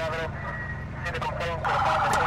Avenue, 60